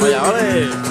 Vogliamole!